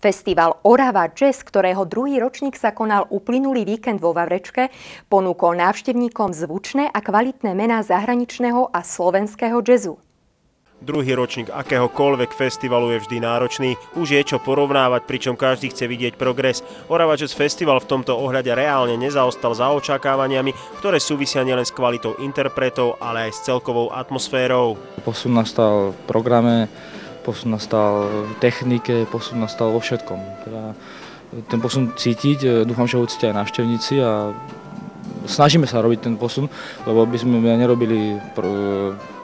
Festival Orava Jazz, ktorého druhý ročník sa konal uplynulý víkend vo Vavrečke, ponúkol návštevníkom zvučné a kvalitné mená zahraničného a slovenského jazzu. Druhý ročník akéhokoľvek festivalu je vždy náročný, už je čo porovnávať, pričom každý chce vidieť progres. Orava Jazz Festival v tomto ohľade reálne nezaostal za očakávaniami, ktoré súvisia nielen s kvalitou interpretov, ale aj s celkovou atmosférou. Posun nastal v programe, posun nastal v technike, posun nastal vo všetkom. Teda ten posun cítiť, e, dúfam, že ho cítia aj návštevníci a snažíme sa robiť ten posun, lebo by sme nerobili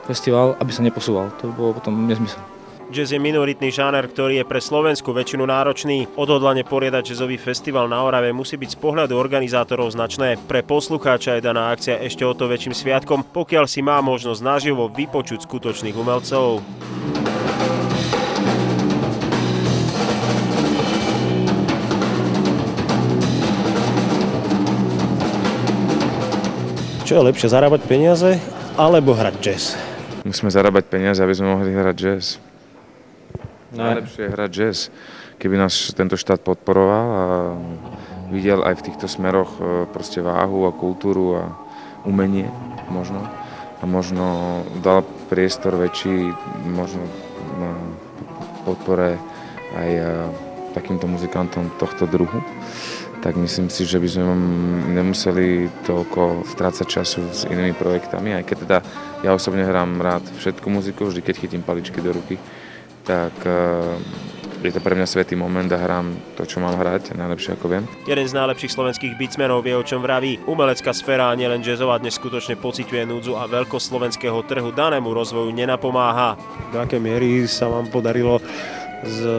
festival, aby sa neposúval. To bolo potom nezmysel. Jazz je minoritný žáner, ktorý je pre Slovensku väčšinu náročný. Odhodlane poriadať jazzový festival na Orave musí byť z pohľadu organizátorov značné. Pre poslucháča je daná akcia ešte o to väčším sviatkom, pokiaľ si má možnosť naživo vypočuť skutočných umelcov. Čo je lepšie, zarábať peniaze alebo hrať jazz? Musíme zarábať peniaze, aby sme mohli hrať jazz. Najlepšie je hrať jazz, keby nás tento štát podporoval a videl aj v týchto smeroch e, proste váhu a kultúru a umenie možno. A možno dal priestor väčší možno na podpore aj e, takýmto muzikantom tohto druhu tak myslím si, že by sme nemuseli toľko strácať času s inými projektami, aj keď teda ja osobne hrám rád všetku muziku, vždy keď chytím paličky do ruky, tak eh, je to pre mňa svetý moment a hrám to, čo mám hrať, najlepšie ako viem. Jeden z najlepších slovenských beatsmenov vie, o čom vraví. Umelecká sféra nielen jazzová dnes skutočne pociťuje núdzu a veľkosť slovenského trhu danému rozvoju nenapomáha. Do akej miery sa vám podarilo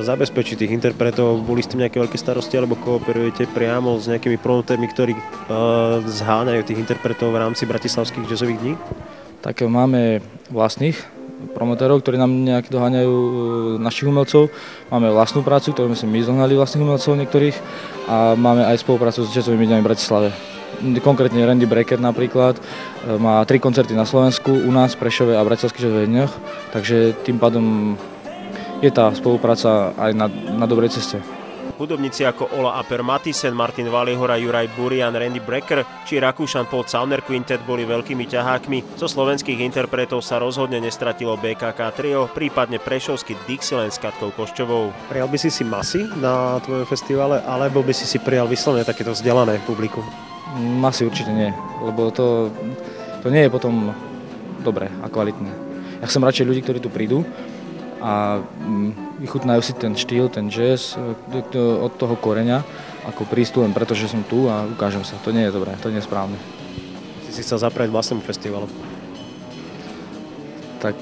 zabezpečiť tých interpretov? Boli ste nejaké veľké starosti alebo kooperujete priamo s nejakými promotérmi, ktorí uh, zháňajú tých interpretov v rámci bratislavských jazzových dní? Tak máme vlastných promotérov, ktorí nám nejak doháňajú e, našich umelcov. Máme vlastnú prácu, ktorú sme my zohnali vlastných umelcov niektorých a máme aj spoluprácu s jazzovými dňami v Bratislave. Konkrétne Randy Brecker napríklad e, má tri koncerty na Slovensku, u nás, Prešove a Bratislavských dňoch, takže tým pádom je tá spolupráca aj na, na dobrej ceste. Hudobníci ako Ola Aper Matisen, Martin Valihora, Juraj Burian, Randy Brecker či Rakúšan Paul Sauner Quintet boli veľkými ťahákmi. Zo slovenských interpretov sa rozhodne nestratilo BKK Trio, prípadne prešovský Dixieland s Katkou Koščovou. Prijal by si si masy na tvojom festivale, alebo by si si prijal vyslovene takéto vzdelané publikum? Masy určite nie, lebo to, to nie je potom dobré a kvalitné. Ja som radšej ľudí, ktorí tu prídu, a mm, vychutnajú si ten štýl, ten jazz e, od toho koreňa ako prístup len preto, že som tu a ukážem sa. To nie je dobré, to nie je správne. Si si chcel zaprať vlastnému festivalu? Tak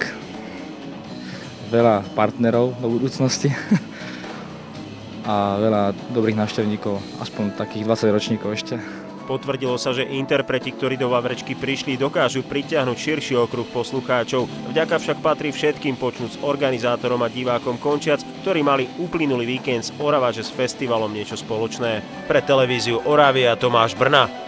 veľa partnerov do budúcnosti a veľa dobrých návštevníkov, aspoň takých 20 ročníkov ešte. Potvrdilo sa, že interpreti, ktorí do Vavrečky prišli, dokážu pritiahnuť širší okruh poslucháčov. Vďaka však patrí všetkým s organizátorom a divákom končiac, ktorí mali uplynulý víkend s Orava s festivalom niečo spoločné. Pre televíziu Oravia Tomáš Brna.